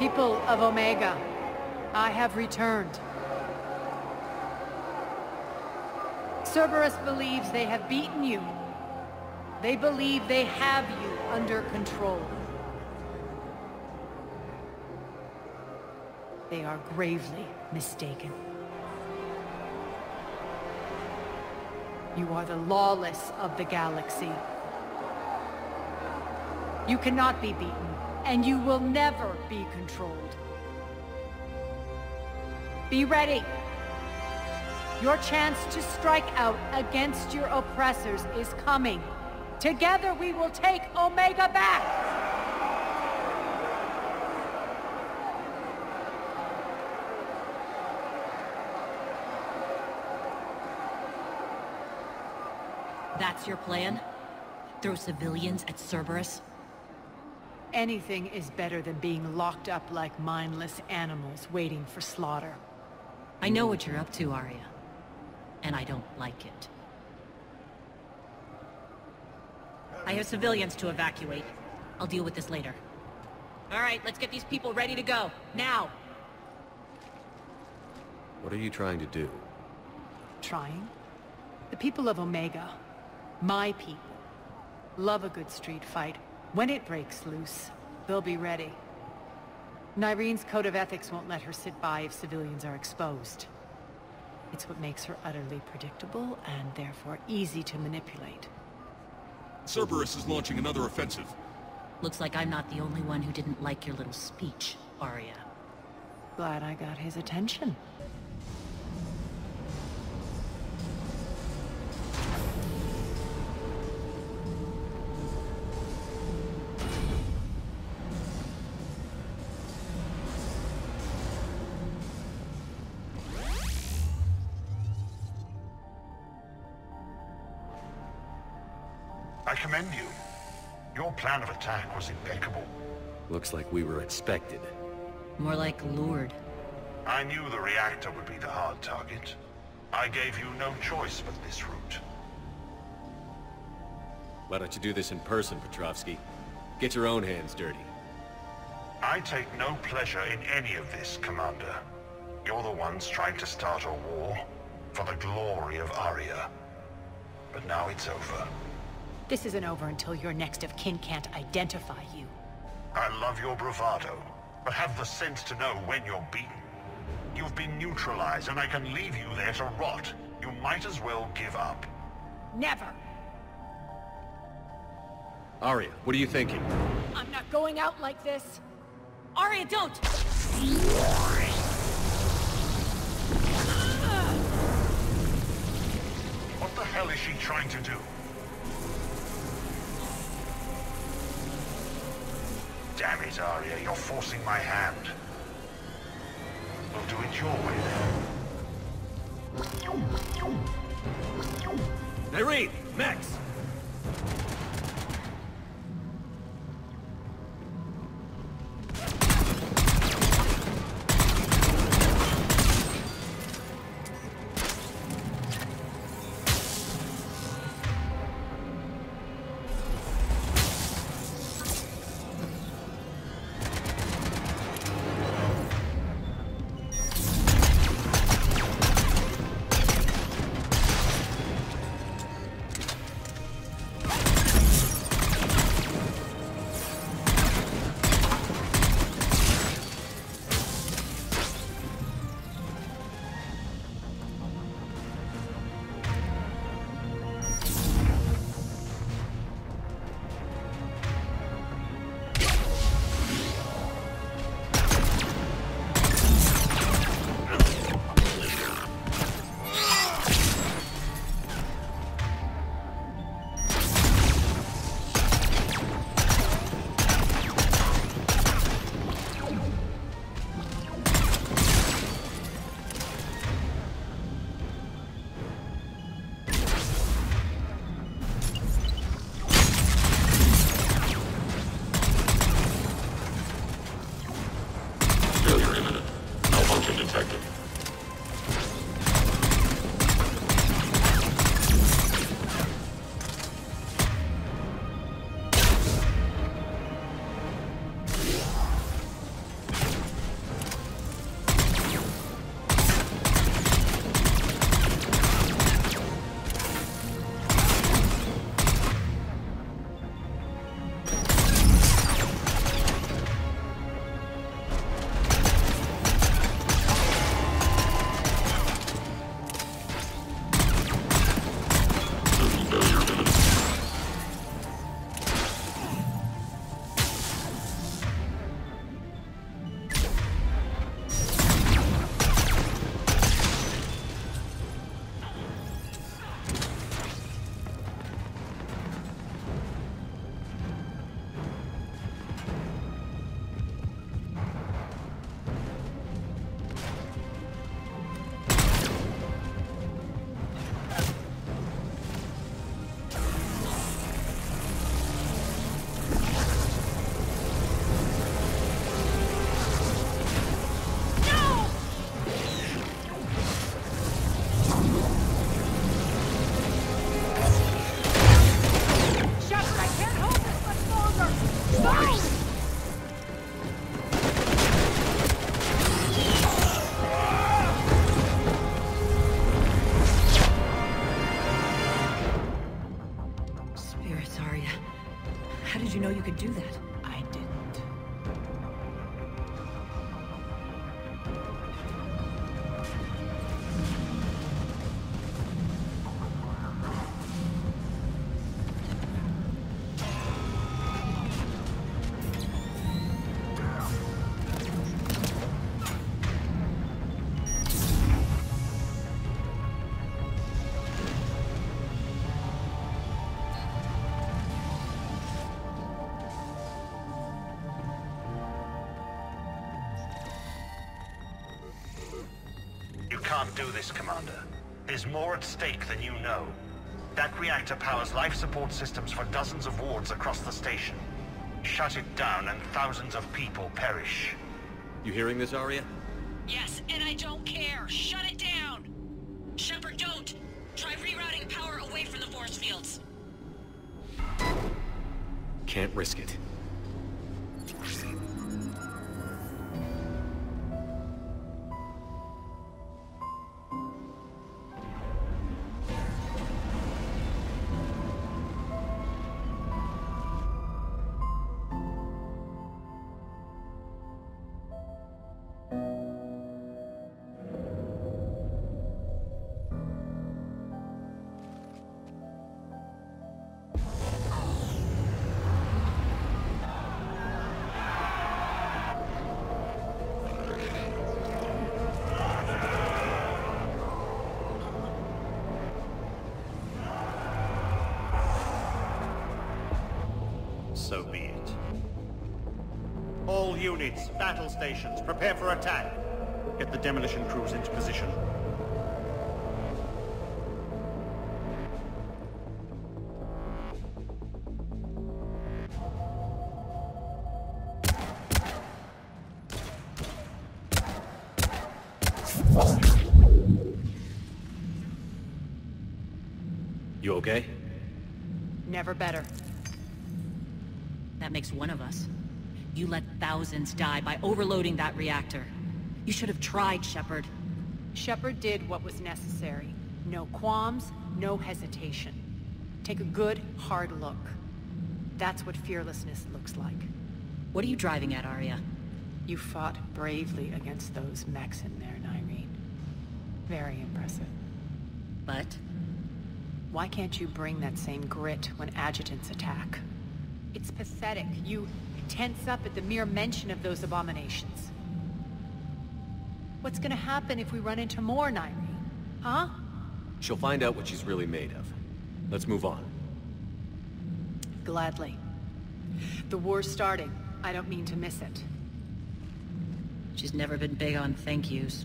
People of Omega, I have returned. Cerberus believes they have beaten you. They believe they have you under control. They are gravely mistaken. You are the lawless of the galaxy. You cannot be beaten, and you will never be controlled. Be ready. Your chance to strike out against your oppressors is coming. Together we will take Omega back! That's your plan? Throw civilians at Cerberus? Anything is better than being locked up like mindless animals waiting for slaughter. I know what you're up to, Aria. And I don't like it. I have civilians to evacuate. I'll deal with this later. Alright, let's get these people ready to go. Now! What are you trying to do? Trying? The people of Omega, my people, love a good street fight. When it breaks loose, they'll be ready. Nyreen's code of ethics won't let her sit by if civilians are exposed. It's what makes her utterly predictable and therefore easy to manipulate. Cerberus is launching another offensive. Looks like I'm not the only one who didn't like your little speech, Aria. Glad I got his attention. I commend you. Your plan of attack was impeccable. Looks like we were expected. More like lured. I knew the reactor would be the hard target. I gave you no choice but this route. Why don't you do this in person, Petrovsky? Get your own hands dirty. I take no pleasure in any of this, Commander. You're the ones trying to start a war for the glory of Aria. But now it's over. This isn't over until your next of kin can't identify you. I love your bravado, but have the sense to know when you're beaten. You've been neutralized, and I can leave you there to rot. You might as well give up. Never! Aria, what are you thinking? I'm not going out like this! Aria, don't! What the hell is she trying to do? Damn it, Aria, you're forcing my hand. We'll do it your way then. Nyreen! Max! you could do that. Can't do this, Commander. There's more at stake than you know. That reactor powers life support systems for dozens of wards across the station. Shut it down and thousands of people perish. You hearing this, Aria? Yes, and I don't care. Shut it down! Shepard, don't! Try rerouting power away from the force fields. Can't risk it. So be it. All units, battle stations, prepare for attack. Get the demolition crews into position. You okay? Never better. That makes one of us. You let thousands die by overloading that reactor. You should have tried, Shepard. Shepard did what was necessary. No qualms, no hesitation. Take a good, hard look. That's what fearlessness looks like. What are you driving at, Aria? You fought bravely against those mechs in there, Nyreen. Very impressive. But? Why can't you bring that same grit when adjutants attack? It's pathetic. You tense up at the mere mention of those abominations. What's gonna happen if we run into more, Nyreen? Huh? She'll find out what she's really made of. Let's move on. Gladly. The war's starting. I don't mean to miss it. She's never been big on thank yous.